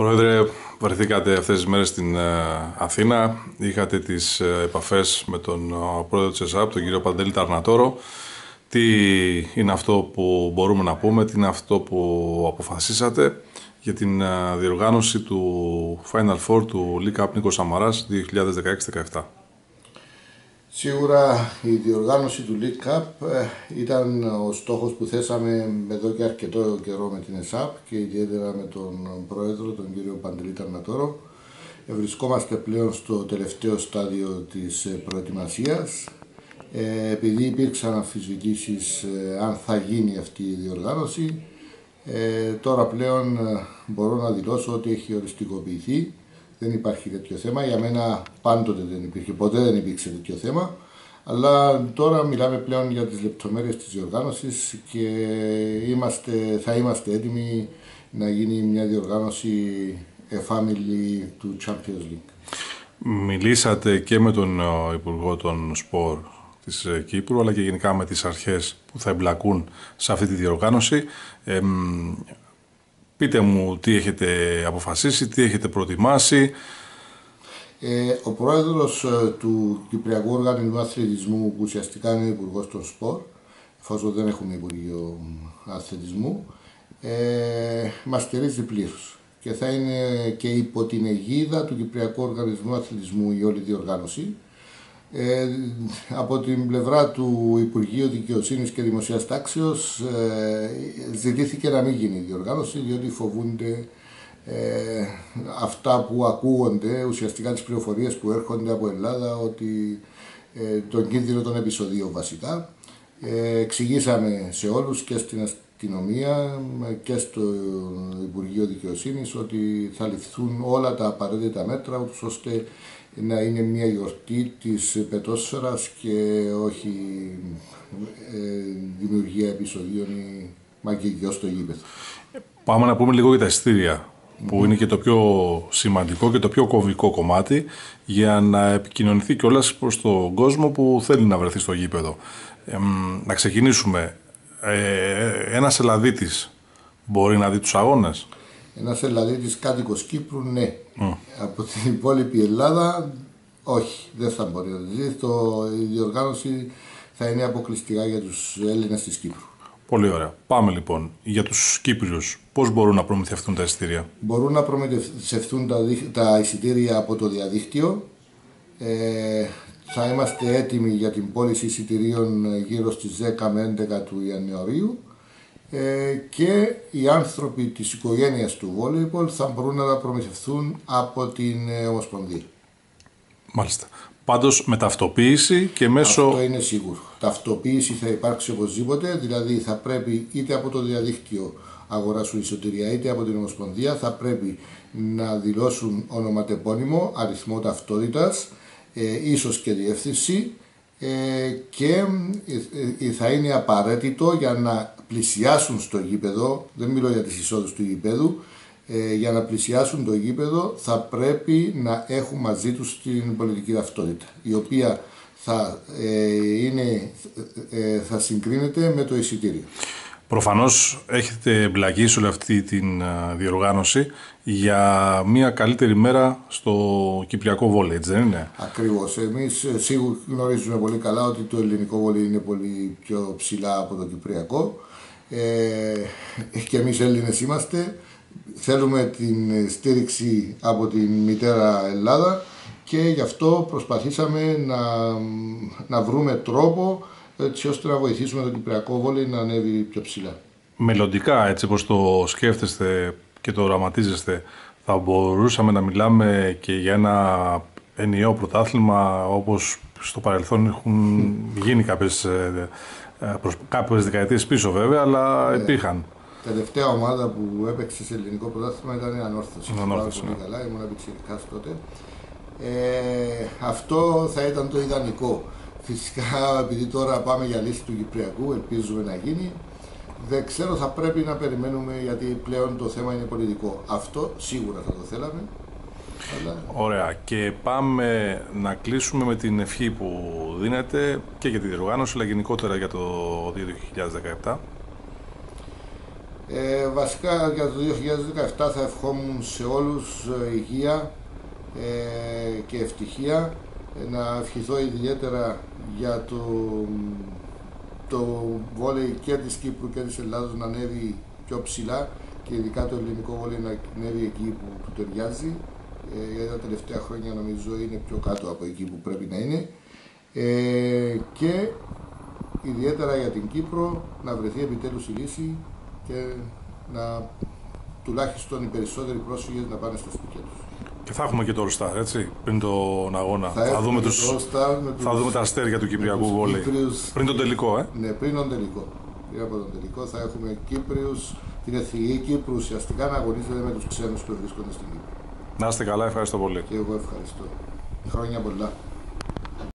Πρόεδρε, βρεθήκατε αυτές τις μέρες στην ε, Αθήνα. Είχατε τις ε, επαφές με τον ε, πρόεδρο της ΕΣΑΠ, τον κύριο Παντελή Ταρνατόρο. Τι είναι αυτό που μπορούμε να πούμε, τι είναι αυτό που αποφασίσατε για την διοργάνωση του Final Four του League Cup Νίκος Σαμαράς 2016-17. Σίγουρα η διοργάνωση του League Cup ήταν ο στόχος που θέσαμε εδώ και αρκετό καιρό με την ΕΣΑΠ και ιδιαίτερα με τον πρόεδρο, τον κύριο Παντελή Ταρνατόρο. Βρισκόμαστε πλέον στο τελευταίο στάδιο της προετοιμασίας. Επειδή υπήρξαν αμφισβητήσεις αν θα γίνει αυτή η διοργάνωση, τώρα πλέον μπορώ να δηλώσω ότι έχει οριστικοποιηθεί δεν υπάρχει τέτοιο θέμα. Για μένα πάντοτε δεν υπήρχε, ποτέ δεν υπήρξε τέτοιο θέμα. Αλλά τώρα μιλάμε πλέον για τις λεπτομέρειες της διοργάνωσης και είμαστε, θα είμαστε έτοιμοι να γίνει μια διοργάνωση a family του Champions League. Μιλήσατε και με τον ε, Υπουργό των Σπορ της ε, Κύπρου αλλά και γενικά με τις αρχές που θα εμπλακούν σε αυτή τη διοργάνωση. Ε, Πείτε μου τι έχετε αποφασίσει, τι έχετε προτιμάσει. Ε, ο πρόεδρος ε, του Κυπριακού Οργανισμού Αθλητισμού, που ουσιαστικά είναι υπουργός των σπορ, εφόσον δεν έχουμε Υπουργείο Αθλητισμού, ε, μας στηρίζει πλήρως. Και θα είναι και υπό την αιγίδα του Κυπριακού Οργανισμού Αθλητισμού η όλη διοργάνωση. Ε, από την πλευρά του Υπουργείου Δικαιοσύνης και Δημοσίας Τάξεως ε, ζητήθηκε να μην γίνει η διοργάνωση διότι φοβούνται ε, αυτά που ακούγονται, ουσιαστικά τις πληροφορίες που έρχονται από Ελλάδα ότι ε, τον κίνδυνο των επεισοδίων βασικά. Ε, εξηγήσαμε σε όλους και στην αστυνομία και στο Υπουργείο Δικαιοσύνης ότι θα ληφθούν όλα τα απαραίτητα μέτρα ώστε να είναι μια γιορτή της πετόσφαιρας και όχι ε, δημιουργία επεισοδίων ή μαγικιό στο γήπεδο. Πάμε να πούμε λίγο για τα εισιτήρια που είναι και το πιο σημαντικό και το πιο κομβικό κομμάτι για να επικοινωνηθεί κιόλας προς τον κόσμο που θέλει να βρεθεί στο γήπεδο. να ξεκινήσουμε. Ε, ένας Ελλαδίτης μπορεί να δει τους αγώνες; Ένας Ελλαδίτης κάτοικος Κύπρου, ναι. Από την υπόλοιπη Ελλάδα, όχι, δεν θα μπορεί να δει. Το, η διοργάνωση θα είναι αποκλειστικά για τους Έλληνες της Κύπρου. Πολύ ωραία. Πάμε λοιπόν. Για τους Κύπριους, πώς μπορούν να προμηθευτούν τα εισιτήρια; Μπορούν να προμηθευτούν τα, τα εισιτήρια από το διαδίκτυο. Ε, θα είμαστε έτοιμοι για την πώληση εισιτηρίων γύρω στις 10 με 11 του Ιανουαρίου ε, και οι άνθρωποι της οικογένειας του βόλεϊπολ θα μπορούν να τα προμηθευτούν από την ε, Ομοσπονδία. Μάλιστα. Πάντως με ταυτοποίηση και μέσω... Αυτό είναι σίγουρο. Ταυτοποίηση θα υπάρξει οπωσδήποτε, δηλαδή θα πρέπει είτε από το διαδίκτυο αγοράσουν εισιτήρια είτε από την Ομοσπονδία θα πρέπει να δηλώσουν ονοματεπώνυμο, αριθμό ταυτότητας, ε, ίσως και διεύθυνση ε, και ε, ε, θα είναι απαραίτητο για να πλησιάσουν στο γήπεδο, δεν μιλώ για τις εισόδους του γήπεδου, για να πλησιάσουν το γήπεδο θα πρέπει να έχουν μαζί τους την πολιτική ταυτότητα, η οποία θα, είναι, θα συγκρίνεται με το εισιτήριο. Προφανώς έχετε εμπλακεί σε όλη αυτή τη διοργάνωση για μια καλύτερη μέρα στο Κυπριακό βόλεϊ, έτσι δεν είναι; Ακριβώς. Εμείς ε, σίγουρα γνωρίζουμε πολύ καλά ότι το ελληνικό βόλεϊ είναι πολύ πιο ψηλά από το Κυπριακό. Ε, και εμείς Έλληνες είμαστε. Θέλουμε την στήριξη από την μητέρα Ελλάδα και γι' αυτό προσπαθήσαμε να, να βρούμε τρόπο έτσι ώστε να βοηθήσουμε το Κυπριακό βόλεϊ να ανέβει πιο ψηλά. Μελλοντικά, έτσι όπως το σκέφτεστε και το οραματίζεστε, θα μπορούσαμε να μιλάμε και για ένα ενιαίο πρωτάθλημα όπως στο παρελθόν έχουν γίνει κάποιες, ε, ε, κάποιες δεκαετίες πίσω βέβαια, αλλά ε, υπήρχαν. Τελευταία ομάδα που έπαιξε σε ελληνικό πρωτάθλημα ήταν η Ανόρθωση. Η Ανόρθωση, ναι. καλά, ήμουν τότε. Ε, αυτό θα ήταν το ιδανικό. Φυσικά, επειδή τώρα πάμε για λύση του Κυπριακού, ελπίζουμε να γίνει, δεν ξέρω, θα πρέπει να περιμένουμε γιατί πλέον το θέμα είναι πολιτικό. Αυτό σίγουρα θα το θέλαμε. Αλλά... Ωραία. Και πάμε να κλείσουμε με την ευχή που δίνεται και για τη διοργάνωση, αλλά γενικότερα για το 2017. Ε, βασικά για το 2017 θα ευχόμουν σε όλους ε, υγεία ε, και ευτυχία. Ε, να ευχηθώ ιδιαίτερα για το, το βόλεϊ και της Κύπρου και της Ελλάδος να ανέβει πιο ψηλά και ειδικά το ελληνικό βόλεϊ να ανέβει εκεί που του ταιριάζει. Ε, γιατί τα τελευταία χρόνια νομίζω είναι πιο κάτω από εκεί που πρέπει να είναι. Ε, και ιδιαίτερα για την Κύπρο να βρεθεί επιτέλους η λύση και να τουλάχιστον οι περισσότεροι πρόσφυγες να πάνε στα σπίτια τους. Και θα έχουμε και το All Star, έτσι, πριν τον αγώνα. Θα, θα δούμε, τους, θα δούμε τα αστέρια του Κυπριακού βόλεϊ. Πριν τον τελικό, ε. Ναι, πριν τον τελικό. Πριν από τον τελικό θα έχουμε Κύπριους, την εθνική Κύπρου ουσιαστικά να αγωνίζεται με τους ξένους που βρίσκονται στην Κύπρο. Να είστε καλά, ευχαριστώ πολύ. Και εγώ ευχαριστώ. Χρόνια πολλά.